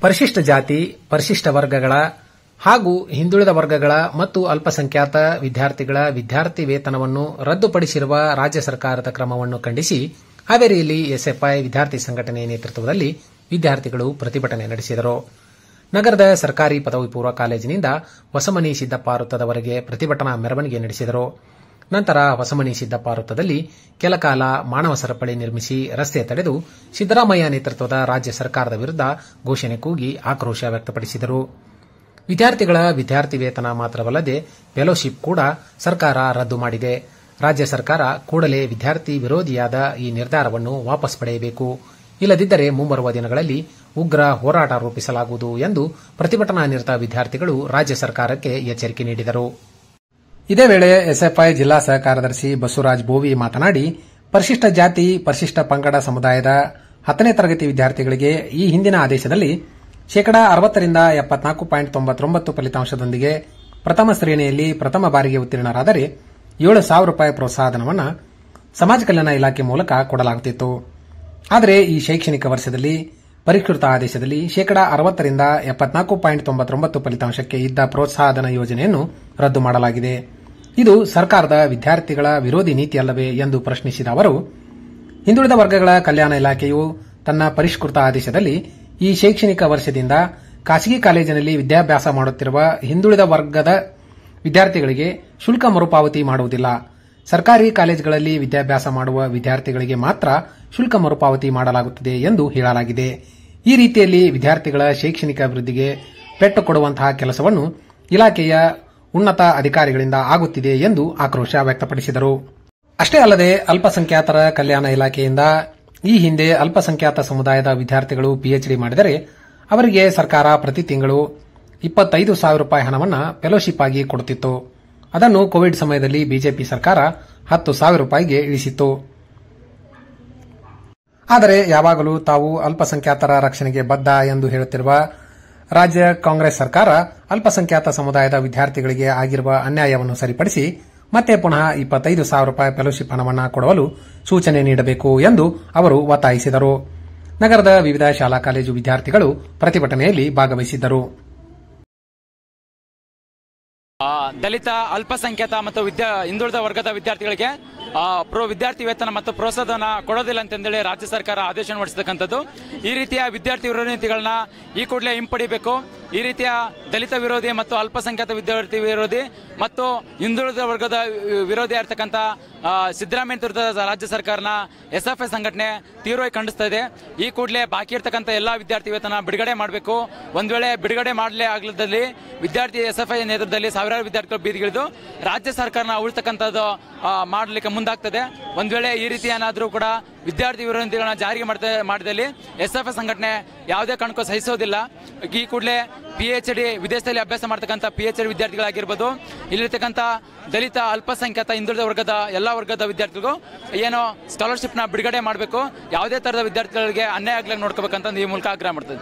ಪರಿಶಿಷ್ಟ ಜಾತಿ, ಪರಿಶಿಷ್ಟ ವರ್ಗಗಳ ಹಾಗೂ ಹಿಂದುಳಿದ ವರ್ಗಗಳ ಮತ್ತು ಅಲ್ಪಸಂಖ್ಯಾತ ವಿದ್ಯಾರ್ಥಿಗಳ ವಿದ್ಯಾರ್ಥಿ ವೇತನವನ್ನು ರದ್ದುಪಡಿಸಿರುವ ರಾಜ್ಯ ಸರ್ಕಾರದ ಕ್ರಮವನ್ನು ಖಂಡಿಸಿ, ಹಾವೇರಿಯಲ್ಲಿ ಎಸ್ಎಫ್ಐ ವಿದ್ಯಾರ್ಥಿ ಸಂಘಟನೆ ನೇತೃತ್ವದಲ್ಲಿ ವಿದ್ಯಾರ್ಥಿಗಳು ಪ್ರತಿಭಟನೆ ನಡೆಸಿದರು. ನಗರದ ಸರ್ಕಾರಿ ಪದವಿ ಪೂರ್ವ ಕಾಲೇಜಿನಿಂದ ಹೊಸಮನಿ ಸಿದ್ದಪ್ಪ ವೃತ್ತದವರೆಗೆ ಪ್ರತಿಭಟನಾ ಮೆರವಣಿಗೆ ನಡೆಸಿದರು. ನಂತರ ಹೊಸಮನಿ ಸಿದ್ದಪ್ಪ ವೃತ್ತದಲ್ಲಿ ಕೆಲಕಾಲ ಮಾನವ ಸರಪಳಿ ನಿರ್ಮಿಸಿ ರಸ್ತೆ ತಡೆದು ಸಿದ್ದರಾಮಯ್ಯ ನೇತೃತ್ವದ ರಾಜ್ಯ ಸರ್ಕಾರದ ವಿರುದ್ಧ ಘೋಷಣೆ ಕೂಗಿ ಆಕ್ರೋಶ ವ್ಯಕ್ತಪಡಿಸಿದರು. ವಿದ್ಯಾರ್ಥಿಗಳ ವಿದ್ಯಾರ್ಥಿ ವೇತನ ಮಾತ್ರವಲ್ಲದೆ ಫೆಲೋಶಿಪ್ ಕೂಡ ಸರ್ಕಾರ ರದ್ದು ಮಾಡಿದೆ. ರಾಜ್ಯ ಸರ್ಕಾರ ಕೂಡಲೇ ವಿದ್ಯಾರ್ಥಿ ವಿರೋಧಿಯಾದ ಈ ನಿರ್ಧಾರವನ್ನು ವಾಪಸ್ ಪಡೆಯಬೇಕು. ಇಲ್ಲದಿದ್ದರೆ ಮುಂಬರುವ ದಿನಗಳಲ್ಲಿ ಉಗ್ರ ಹೋರಾಟ ರೂಪಿಸಲಾಗುವುದು ಎಂದು ಪ್ರತಿಭಟನಾ ನಿರತ ವಿದ್ಯಾರ್ಥಿಗಳು ರಾಜ್ಯ ಸರ್ಕಾರಕ್ಕೆ ಎಚ್ಚರಿಕೆ ನೀಡಿದರು. ಇದೇ ವೇಳೆ ಎಸ್ಎಫ್ಐ ಜಿಲ್ಲಾ ಸಹ ಕಾರ್ಯದರ್ಶಿ ಬಸವರಾಜ್ ಬೋವಿ ಮಾತನಾಡಿ, ಪರಿಶಿಷ್ಟ ಜಾತಿ, ಪರಿಶಿಷ್ಟ ಪಂಗಡ ಸಮುದಾಯದ ಹತ್ತನೇ ತರಗತಿ ವಿದ್ಯಾರ್ಥಿಗಳಿಗೆ ಈ ಹಿಂದಿನ ಆದೇಶದಲ್ಲಿ ಶೇಕಡಾ ಅರವತ್ತರಿಂದ ಎಪ್ಪತ್ನಾಲ್ಕು ಪಾಯಿಂಟ್ ತೊಂಬತ್ತೊಂಬತ್ತು ಫಲಿತಾಂಶದೊಂದಿಗೆ ಪ್ರಥಮ ಶ್ರೇಣಿಯಲ್ಲಿ ಪ್ರಥಮ ಬಾರಿಗೆ ಉತ್ತೀರ್ಣರಾದರೆ ಏಳು ಸಾವಿರ ರೂಪಾಯಿ ಪ್ರೋತ್ಸಾಹಧನವನ್ನು ಸಮಾಜ ಕಲ್ಯಾಣ ಇಲಾಖೆ ಮೂಲಕ ಕೊಡಲಾಗುತ್ತಿತ್ತು. ಆದರೆ ಈ ಶೈಕ್ಷಣಿಕ ವರ್ಷದಲ್ಲಿ ಪರಿಷ್ಕೃತ ಆದೇಶದಲ್ಲಿ ಶೇಕಡಾ ಅರವತ್ತರಿಂದ ಎಪ್ಪತ್ನಾಲ್ಕು ಪಾಯಿಂಟ್ ತೊಂಬತ್ತೊಂಬತ್ತು ಫಲಿತಾಂಶಕ್ಕೆ ಇದ್ದ ಪ್ರೋತ್ಸಾಹಧನ ಯೋಜನೆಯನ್ನು ರದ್ದು ಮಾಡಲಾಗಿದೆ. ಇದು ಸರ್ಕಾರದ ವಿದ್ಯಾರ್ಥಿಗಳ ವಿರೋಧಿ ನೀತಿಯಲ್ಲವೇ ಎಂದು ಪ್ರಶ್ನಿಸಿದ ಅವರು, ಹಿಂದುಳಿದ ವರ್ಗಗಳ ಕಲ್ಯಾಣ ಇಲಾಖೆಯು ತನ್ನ ಪರಿಷ್ಕೃತ ಆದೇಶದಲ್ಲಿ ಈ ಶೈಕ್ಷಣಿಕ ವರ್ಷದಿಂದ ಖಾಸಗಿ ಕಾಲೇಜಿನಲ್ಲಿ ವಿದ್ಯಾಭ್ಯಾಸ ಮಾಡುತ್ತಿರುವ ಹಿಂದುಳಿದ ವರ್ಗದ ವಿದ್ಯಾರ್ಥಿಗಳಿಗೆ ಶುಲ್ಕ ಮರುಪಾವತಿ ಮಾಡುವುದಿಲ್ಲ. ಸರ್ಕಾರಿ ಕಾಲೇಜುಗಳಲ್ಲಿ ವಿದ್ಯಾಭ್ಯಾಸ ಮಾಡುವ ವಿದ್ಯಾರ್ಥಿಗಳಿಗೆ ಮಾತ್ರ ಶುಲ್ಕ ಮರುಪಾವತಿ ಮಾಡಲಾಗುತ್ತದೆ ಎಂದು ಹೇಳಲಾಗಿದೆ. ಈ ರೀತಿಯಲ್ಲಿ ವಿದ್ಯಾರ್ಥಿಗಳ ಶೈಕ್ಷಣಿಕ ಅಭಿವೃದ್ಧಿಗೆ ಪೆಟ್ಟು ಕೊಡುವಂತಹ ಕೆಲಸವನ್ನು ಇಲಾಖೆಯ ಉನ್ನತ ಅಧಿಕಾರಿಗಳಿಂದ ಆಗುತ್ತಿದೆ ಎಂದು ಆಕ್ರೋಶ ವ್ಯಕ್ತಪಡಿಸಿದರು. ಅಷ್ಟೇ ಅಲ್ಲದೆ ಅಲ್ಪಸಂಖ್ಯಾತರ ಕಲ್ಯಾಣ ಇಲಾಖೆಯಿಂದ ಈ ಹಿಂದೆ ಅಲ್ಪಸಂಖ್ಯಾತ ಸಮುದಾಯದ ವಿದ್ಯಾರ್ಥಿಗಳು ಪಿಎಚ್ಡಿ ಮಾಡಿದರೆ ಅವರಿಗೆ ಸರ್ಕಾರ ಪ್ರತಿ ತಿಂಗಳು ಇಪ್ಪತ್ತೈದು ಸಾವಿರ ರೂಪಾಯಿ ಹಣವನ್ನು ಫೆಲೋಶಿಪ್ ಆಗಿ ಕೊಡುತ್ತಿತ್ತು. ಅದನ್ನು ಕೋವಿಡ್ ಸಮಯದಲ್ಲಿ ಬಿಜೆಪಿ ಸರ್ಕಾರ ಹತ್ತು ಸಾವಿರ ರೂಪಾಯಿಗೆ ಇಳಿಸಿತ್ತು. ಆದರೆ ಯಾವಾಗಲೂ ತಾವು ಅಲ್ಪಸಂಖ್ಯಾತರ ರಕ್ಷಣೆಗೆ ಬದ್ಧ ಎಂದು ಹೇಳುತ್ತಿರುವ ರಾಜ್ಯ ಕಾಂಗ್ರೆಸ್ ಸರ್ಕಾರ ಅಲ್ಪಸಂಖ್ಯಾತ ಸಮುದಾಯದ ವಿದ್ಯಾರ್ಥಿಗಳಿಗೆ ಆಗಿರುವ ಅನ್ಯಾಯವನ್ನು ಸರಿಪಡಿಸಿ ಮತ್ತೆ ಪುನಃ ಇಪ್ಪತ್ತೈದು ಸಾವಿರ ರೂಪಾಯಿ ಫೆಲೋಶಿಪ್ ಹಣವನ್ನು ಕೊಡಲು ಸೂಚನೆ ನೀಡಬೇಕು ಎಂದು ಅವರು ಒತ್ತಾಯಿಸಿದರು. ನಗರದ ವಿವಿಧ ಶಾಲಾ ಕಾಲೇಜು ವಿದ್ಯಾರ್ಥಿಗಳು ಪ್ರತಿಭಟನೆಯಲ್ಲಿ ಭಾಗವಹಿಸಿದ್ದರು. ದಲಿತ, ಅಲ್ಪಸಂಖ್ಯಾತ ಮತ್ತು ಹಿಂದುಳಿದ ವರ್ಗದ ವಿದ್ಯಾರ್ಥಿಗಳಿಗೆ ಪ್ರೋ ವಿದ್ಯಾರ್ಥಿ ವೇತನ ಮತ್ತು ಪ್ರೋತ್ಸಾಹನ ಕೊಡೋದಿಲ್ಲ ಅಂತಂದೇಳಿ ರಾಜ್ಯ ಸರ್ಕಾರ ಆದೇಶ ಹೊರಡಿಸತಕ್ಕಂಥದ್ದು ಈ ರೀತಿಯ ವಿದ್ಯಾರ್ಥಿ ವಿರೋಧಿ ನೀತಿಗಳನ್ನ ಈ ಕೂಡಲೇ ಹಿಂಪಡಿಬೇಕು. ಈ ರೀತಿಯ ದಲಿತ ವಿರೋಧಿ ಮತ್ತು ಅಲ್ಪಸಂಖ್ಯಾತ ವಿದ್ಯಾರ್ಥಿ ವಿರೋಧಿ ಮತ್ತು ಹಿಂದುಳಿದ ವರ್ಗದ ವಿರೋಧಿ ಆಗಿರ್ತಕ್ಕಂಥ ಸಿದ್ದರಾಮಯ್ಯ ವಿರುದ್ಧ ರಾಜ್ಯ ಸರ್ಕಾರನ ಎಸ್ ಎಫ್ ಐ ಸಂಘಟನೆ ತೀವ್ರವಾಗಿ ಖಂಡಿಸ್ತಾ ಇದೆ. ಈ ಕೂಡಲೇ ಬಾಕಿ ಇರ್ತಕ್ಕಂಥ ಎಲ್ಲ ವಿದ್ಯಾರ್ಥಿ ವೇತನ ಬಿಡುಗಡೆ ಮಾಡಬೇಕು. ಒಂದು ವೇಳೆ ಬಿಡುಗಡೆ ಮಾಡಲೇ ಆಗ್ಲದಲ್ಲಿ ವಿದ್ಯಾರ್ಥಿ ಎಸ್ ಎಫ್ ಐ ನೇತೃತ್ವದಲ್ಲಿ ಸಾವಿರಾರು ವಿದ್ಯಾರ್ಥಿಗಳು ಬೀದಿಗಿಳಿದು ರಾಜ್ಯ ಸರ್ಕಾರನ ಉಳಿತಕ್ಕಂಥದ್ದು ಮಾಡಲಿಕ್ಕೆ ಮುಂದಾಗ್ತದೆ. ಒಂದು ವೇಳೆ ಈ ರೀತಿ ಏನಾದರೂ ಕೂಡ ವಿದ್ಯಾರ್ಥಿ ವಿರೋಧಿಗಳನ್ನ ಜಾರಿಗೆ ಮಾಡ್ತಾ ಮಾಡಿದಲ್ಲಿ ಎಸ್ ಎಫ್ ಎಸ್ ಸಂಘಟನೆ ಯಾವುದೇ ಕಾರಣಕ್ಕೂ ಸಹಿಸೋದಿಲ್ಲ. ಈ ಕೂಡಲೇ ಪಿ ಎಚ್ ಡಿ ವಿದೇಶದಲ್ಲಿ ಅಭ್ಯಾಸ ಮಾಡ್ತಕ್ಕಂಥ ಪಿ ಎಚ್ ಡಿ ವಿದ್ಯಾರ್ಥಿಗಳಾಗಿರ್ಬೋದು, ಇಲ್ಲಿರ್ತಕ್ಕಂಥ ದಲಿತ ಅಲ್ಪಸಂಖ್ಯಾತ ಹಿಂದುಳಿದ ವರ್ಗದ ಎಲ್ಲ ವರ್ಗದ ವಿದ್ಯಾರ್ಥಿಗಳು ಏನೋ ಸ್ಕಾಲರ್ಶಿಪ್ನ ಬಿಡುಗಡೆ ಮಾಡಬೇಕು. ಯಾವುದೇ ಥರದ ವಿದ್ಯಾರ್ಥಿಗಳಿಗೆ ಅನ್ಯಾಯ ಆಗ್ಲಿ ನೋಡ್ಕೋಬೇಕಂತ ಈ ಮೂಲಕ ಆಗ್ರಹ ಮಾಡ್ತದೆ